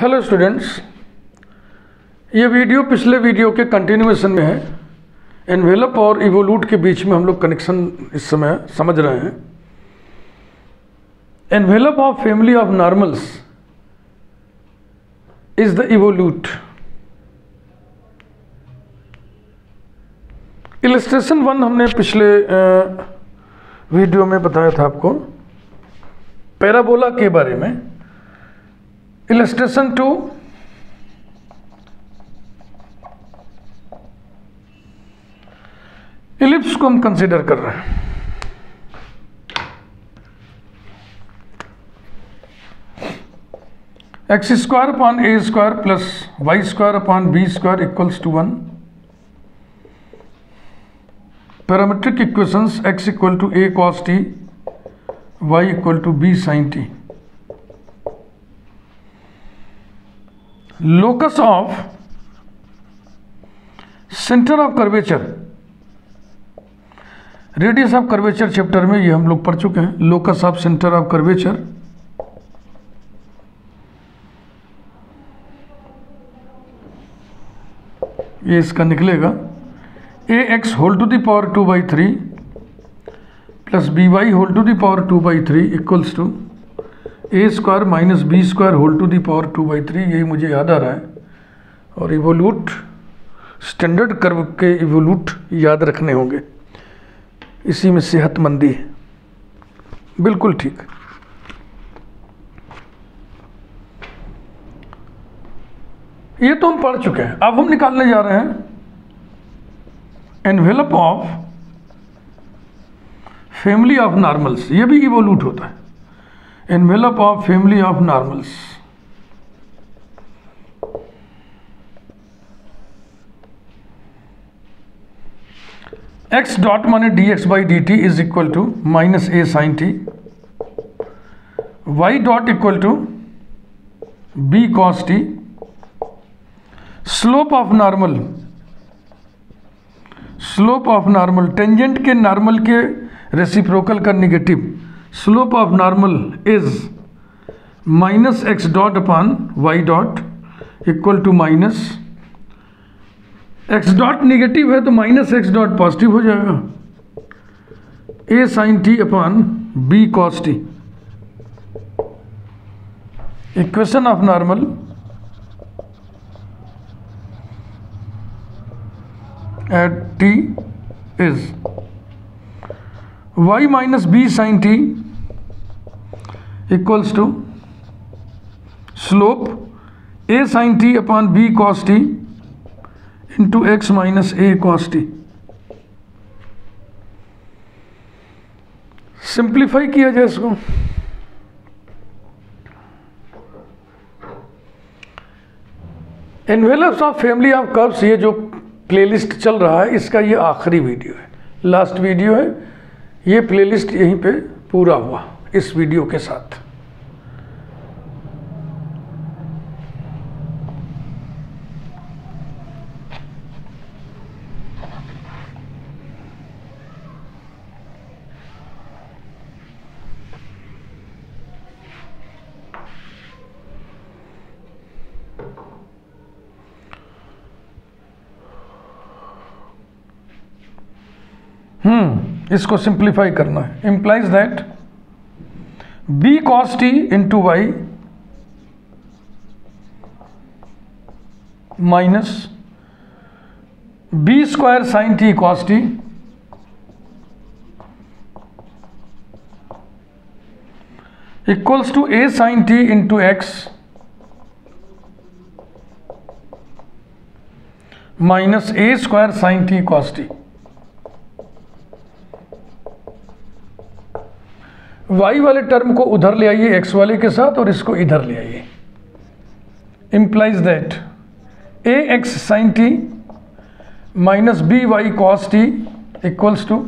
Hello students ये video पिछले video के कंटिन्यूएशन में है। एनवेलप और इवोलूट के बीच में हम लोग कनेक्शन इस समय समझ रहे हैं। Envelope of family of normals is the evolute illustration one हमने पिछले वीडियो में बताया था आपको। पैराबोला के बारे में। इलस्ट्रेशन टू इलिप्स को हम कंसीडर कर रहे हैं। X square upon a square plus y square upon b square equals to one parametric equations x equal to a cos t y equal to b sine t locus of centre of curvature radius of curvature chapter में ये हम लोग पढ़ चुके हैं। Locus of centre of curvature ये इसका निकलेगा। A x whole to the power two by three plus b y whole to the power two by three equals to a square minus b square whole to the power two by three यही मुझे याद आ रहा है। और evolute standard curve के evolute याद रखने होंगे। इसी में सेहतमंदी है। बिल्कुल ठीक। ये तो हम पढ़ चुके हैं। अब हम निकालने जा रहे हैं। Envelope of family of normals ये भी इवोल्यूट होता है। Family of normals x dot माने d x by d t is equal to minus a sine t y dot equal to b cos t slope of normal slope of normal tangent के normal के reciprocal का negative slope of normal is minus x dot upon y dot equal to minus x dot negative है तो minus x dot positive हो जाएगा। A sine t upon b cos t equation of normal at t is y minus b sin t equals to slope a sin t upon b cos t into x minus a cos t. Simplify किया जाए इसको। Envelopes of family of curves ये जो playlist चल रहा है, इसका ये आखिरी वीडियो है। लास्ट वीडियो है। ये प्लेलिस्ट यहीं पे पूरा हुआ। इस वीडियो के साथ। हम्म इसको सिंप्लीफाई करना है। Implies that b cos t into y minus b square sine t cos t equals to a sine t into x minus a square sine t cos t y वाले term को उधर ले आइए x वाले के साथ और इसको इधर ले आइए। Implies that a x sine t minus b y cos t equals to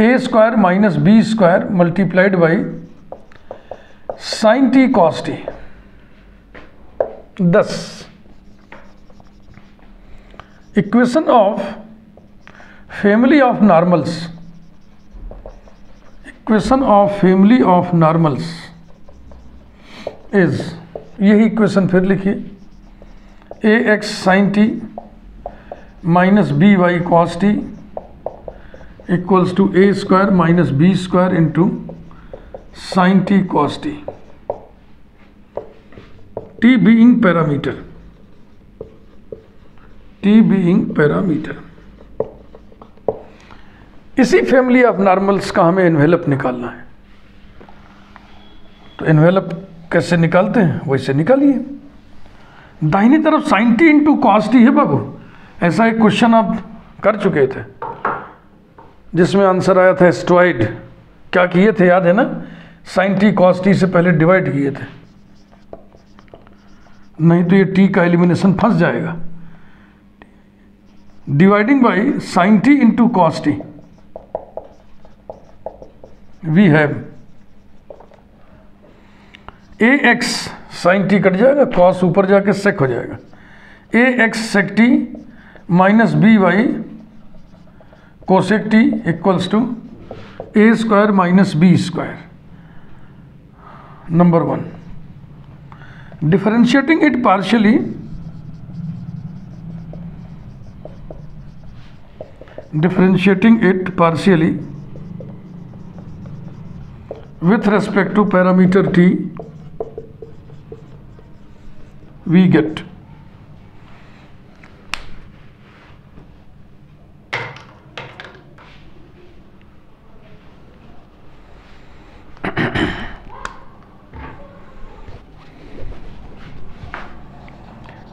a square minus b square multiplied by sine t cos t thus equation of family of normals equation of family of normals is यही equation फिर लिखिए। A x sine t minus b y cos t equals to a square minus b square into sine t cos t t being parameter t being parameter इसी family of normals का हमें envelope निकालना है। तो envelope कैसे निकालते हैं? वैसे निकालिए। दाहिनी तरफ़ sine t into cos t है बाबू। ऐसा एक क्वेश्चन आप कर चुके थे। जिसमें आंसर आया था स्ट्रॉइड क्या किए थे? याद है ना? साइन टी कॉस टी से पहले डिवाइड किए थे। नहीं तो ये टी का एलिमिनेशन फंस जाएगा। Dividing by sine t into cos t we have a x sine t cut जाएगा कॉस ऊपर जाके सेक हो जाएगा। A x sec t minus b y cosec t equals to a square minus b square number one differentiating it partially differentiating it partially with respect to parameter t, we get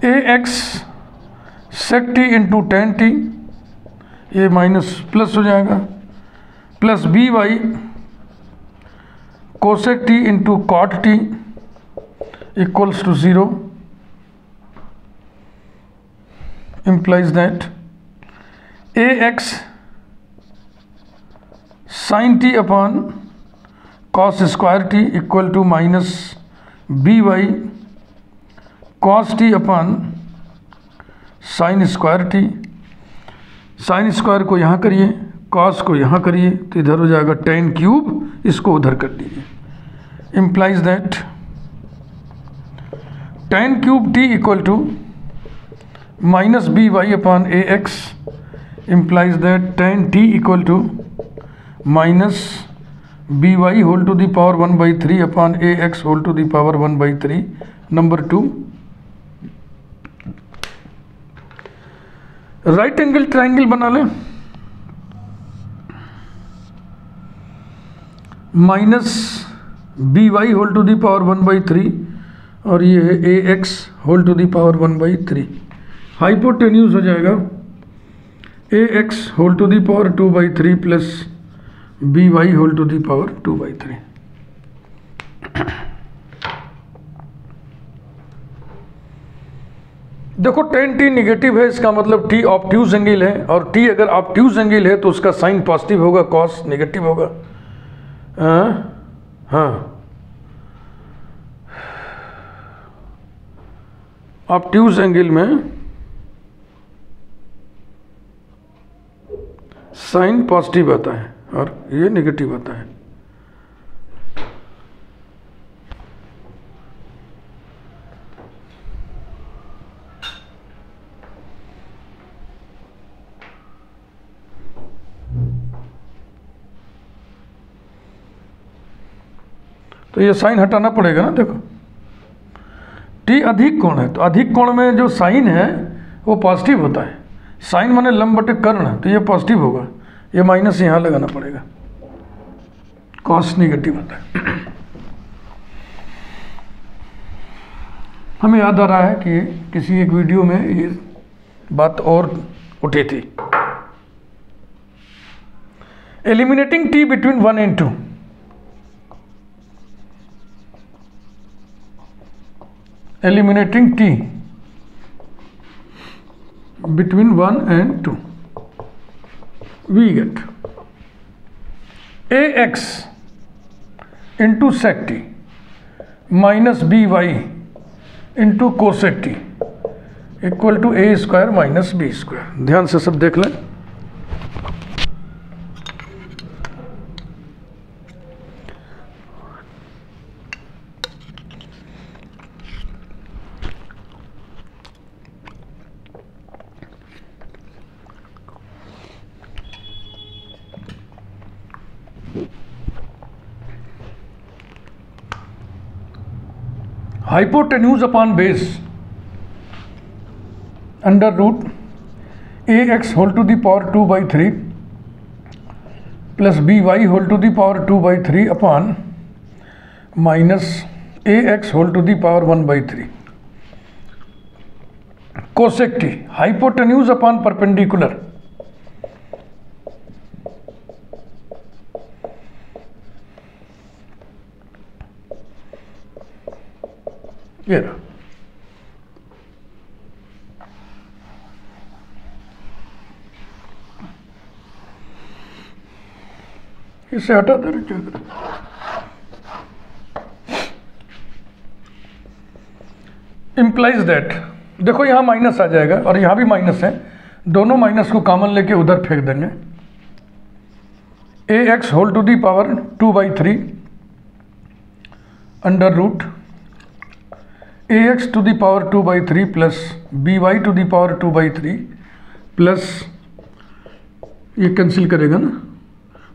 a x sec t into tan t ये minus plus हो जाएगा plus b y cosec t into cot t equals to zero implies that a x sine t upon cos square t equal to minus b y cos t upon sine square t sine square को यहाँ करिए। Cos को यहाँ करिए तो इधर हो जाएगा टेन क्यूब इसको उधर कर दीजिए। Implies that tan cube t equal to minus b y upon a x implies that tan t equal to minus b y whole to the power one by three upon a x whole to the power one by three number two right angle triangle बना लें। Minus b y whole to the power one by three और ये है a x whole to the power one by three. Hypotenuse हो जाएगा। A x whole to the power two by three plus b y whole to the power two by three. देखो tan T negative है, इसका मतलब T obtuse angle है और T अगर obtuse angle है तो उसका साइन पॉजिटिव होगा कॉस निगेटिव होगा। हाँ? हाँ। ऑप्ट्यूज एंगल में साइन पॉजिटिव आता है और ये नेगेटिव आता है। ये साइन हटाना पड़ेगा ना, देखो। टी अधिक कोण है तो अधिक कोण में जो साइन है, वो पॉजिटिव होता है। साइन माने लंब बटे कर्ण तो ये पॉजिटिव होगा। ये माइनस यहाँ लगाना पड़ेगा। कॉस निगेटिव होता है। हमें याद आ रहा है कि किसी एक वीडियो में ये बात और उठी थी। Eliminating t between one and two eliminating t between 1 and 2 we get ax into sec t minus by into cosec t equal to a square minus b square ध्यान से सब देख लें hypotenuse upon base under root a x whole to the power two by three plus b y whole to the power two by three upon minus a x whole to the power one by three cosec t hypotenuse upon perpendicular रहा इसे हटा दे रहे implies that देखो यहाँ minus आ जाएगा और यहाँ भी माइनस है। दोनों माइनस को कॉमन लेके उधर फेंक देंगे। A x whole to the power two by three under root a x to the power two by three plus b y to the power two by three plus ये cancel करेगा ना?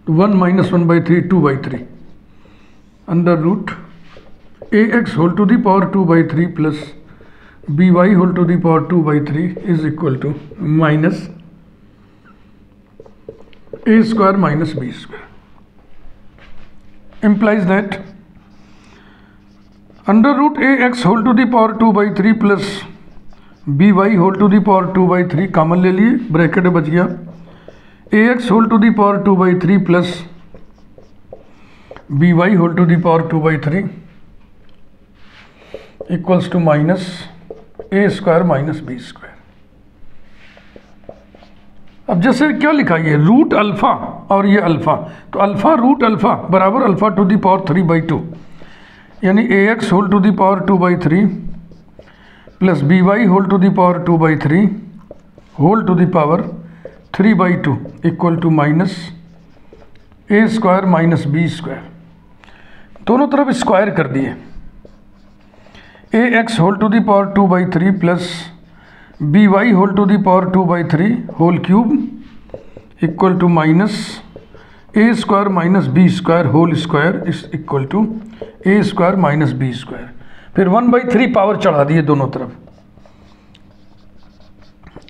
तो one minus one by three two by three under root a x whole to the power two by three plus b y whole to the power two by three is equal to minus a square minus b square implies that under root a x whole to the power two by three plus b y whole to the power two by three common ले लिए bracket बच गया। A x whole to the power two by three plus b y whole to the power two by three equals to minus a square minus b square अब जैसे क्या लिखा ये root alpha और ये अल्फ़ा तो अल्फ़ा रूट अल्फ़ा बराबर alpha to the power three by two यानी a x whole to the power two by three plus b y whole to the power two by three whole to the power three by two equal to minus a square minus b square. दोनों तरफ़ square कर दिए। A x whole to the power two by three plus b y whole to the power two by three whole cube equal to minus a square minus b square whole square is equal to a square minus b square फिर one by three power चढ़ा दिए दोनों तरफ़।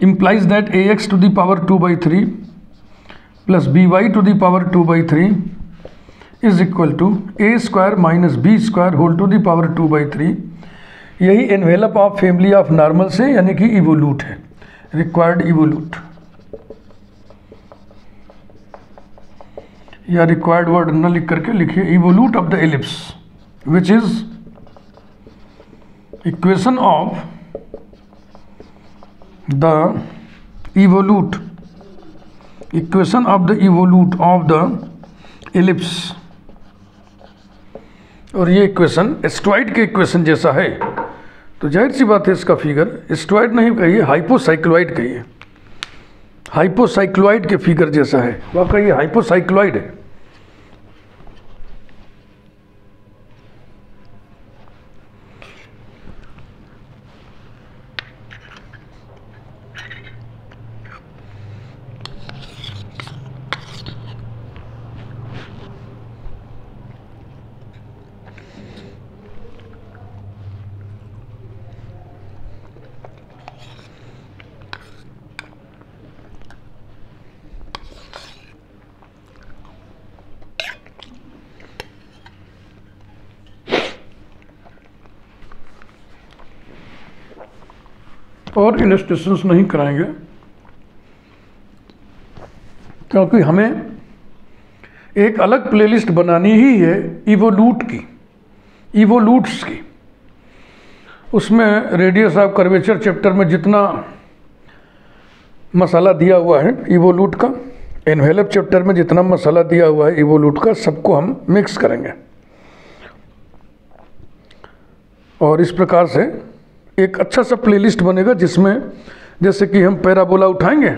Implies that ax to the power 2 by 3 plus by to the power 2 by 3 is equal to a square minus b square whole to the power 2 by 3 यही envelope of family of normal से यानी कि evolute है। Required evolute या required word न लिख करके लिखिए evolute of the ellipse which is equation of the evolute, equation of the evolute of the ellipse. और ये इक्वेशन स्ट्वाइड के इक्वेशन जैसा है। तो ज़ाहिर सी बात है इसका फिगर स्ट्वाइड नहीं कहिए हाइपोसाइक्लोइड कहिए। हाइपोसाइक्लोइड के फिगर जैसा है। वाकई ये हाइपोसाइक्लोइड है। और इलस्ट्रेशंस नहीं कराएँगे। क्योंकि हमें एक अलग प्लेलिस्ट बनानी ही है इवोलूट की इवोलूट्स की। उसमें रेडियस ऑफ़ कर्वेचर चैप्टर में जितना मसाला दिया हुआ है इवोलूट का एनवेलप चैप्टर में जितना मसाला दिया हुआ है इवोलूट का, सबको हम मिक्स करेंगे। और इस प्रकार से एक अच्छा सा प्लेलिस्ट बनेगा जिसमें जैसे कि हम पैराबोला उठाएँगे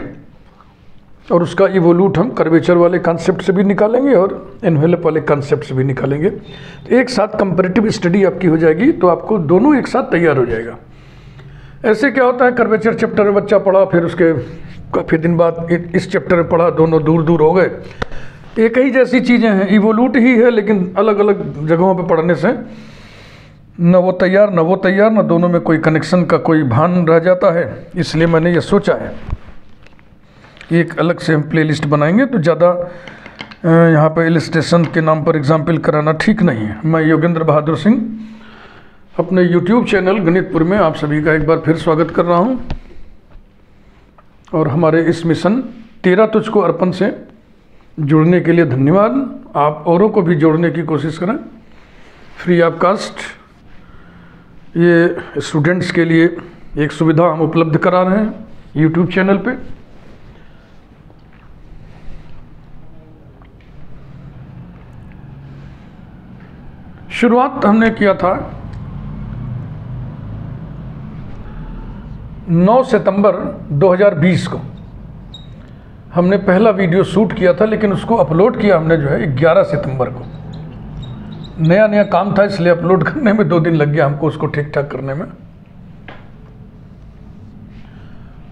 और उसका इवोल्यूट हम कर्वेचर वाले कॉन्सेप्ट से भी निकालेंगे और एनवेलप वाले कॉन्सेप्ट से भी निकालेंगे। तो एक साथ कंपेरेटिव स्टडी आपकी हो जाएगी तो आपको दोनों एक साथ तैयार हो जाएगा। ऐसे क्या होता है कर्वेचर चैप्टर में बच्चा पढ़ा, फिर उसके काफ़ी दिन बाद इस चैप्टर में पढ़ा, दोनों दूर दूर हो गए। एक ही जैसी चीज़ें हैं इवोल्यूट ही है, लेकिन अलग अलग जगहों पर पढ़ने से न वो तैयार, न वो तैयार, न दोनों में कोई कनेक्शन का कोई भान रह जाता है। इसलिए मैंने ये सोचा है एक अलग से हम प्लेलिस्ट बनाएँगे तो ज़्यादा यहाँ पर इलिस्ट्रेशन के नाम पर एग्ज़ाम्पल कराना ठीक नहीं है। मैं योगेंद्र बहादुर सिंह, अपने यूट्यूब चैनल गणितपुर में आप सभी का एक बार फिर स्वागत कर रहा हूँ। और हमारे इस मिशन तेरह तुझको अर्पण से जुड़ने के लिए धन्यवाद। आप औरों को भी जोड़ने की कोशिश करें। फ्री ऑफ़ कास्ट ये स्टूडेंट्स के लिए एक सुविधा हम उपलब्ध करा रहे हैं यूट्यूब चैनल पे। शुरुआत हमने किया था 9 सितंबर 2020 को। हमने पहला वीडियो शूट किया था, लेकिन उसको अपलोड किया हमने जो है 11 सितंबर को। नया नया काम था, इसलिए अपलोड करने में दो दिन लग गया हमको उसको ठीक ठाक करने में।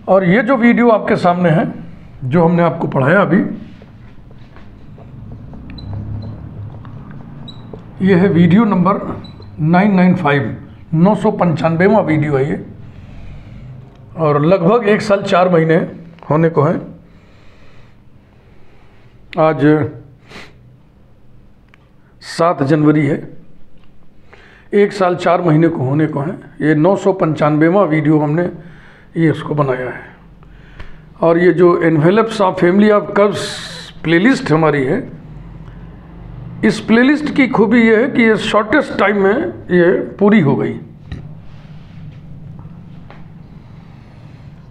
और ये जो वीडियो आपके सामने है, जो हमने आपको पढ़ाया अभी, ये है वीडियो नंबर 995 नौ सौ पंचानवेवा वीडियो है ये। और लगभग एक साल चार महीने होने को हैं। आज सात जनवरी है। एक साल चार महीने को होने को है। ये नौ सौ पंचानवेवा वीडियो हमने ये उसको बनाया है। और ये जो envelopes of family of curves playlist हमारी है, इस प्लेलिस्ट की खूबी ये है कि ये शॉर्टेस्ट टाइम में ये पूरी हो गई।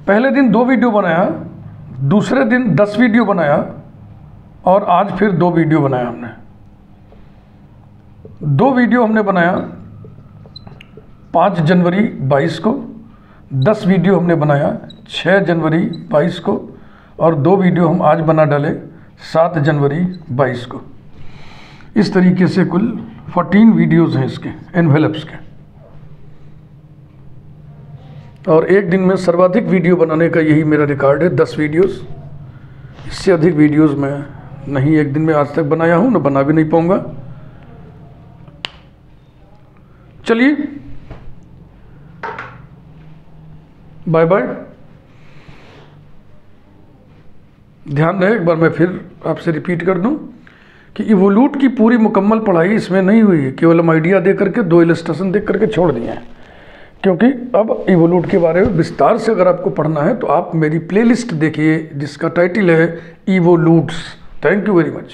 पहले दिन दो वीडियो बनाया, दूसरे दिन दस वीडियो बनाया, और आज फिर दो वीडियो बनाया हमने। दो वीडियो हमने बनाया। पाँच जनवरी बाईस को, दस वीडियो हमने बनाया छः जनवरी बाईस को, और दो वीडियो हम आज बना डाले, सात जनवरी बाईस को। इस तरीके से कुल 14 वीडियोस हैं इसके एनवेलप्स के। और एक दिन में सर्वाधिक वीडियो बनाने का यही मेरा रिकॉर्ड है, दस वीडियोस। इससे अधिक वीडियोस मैं नहीं एक दिन में आज तक बनाया हूँ, ना बना भी नहीं पाऊँगा। चलिए। बाय बाय ध्यान रहे, एक बार मैं फिर आपसे रिपीट कर दूँ कि इवोल्यूट की पूरी मुकम्मल पढ़ाई इसमें नहीं हुई है। केवल हम आइडिया दे करके, दो इलस्ट्रेशन देख करके छोड़ दिए हैं। क्योंकि अब इवोल्यूट के बारे में विस्तार से अगर आपको पढ़ना है तो आप मेरी प्लेलिस्ट देखिए, जिसका टाइटल है evolutes thank you very much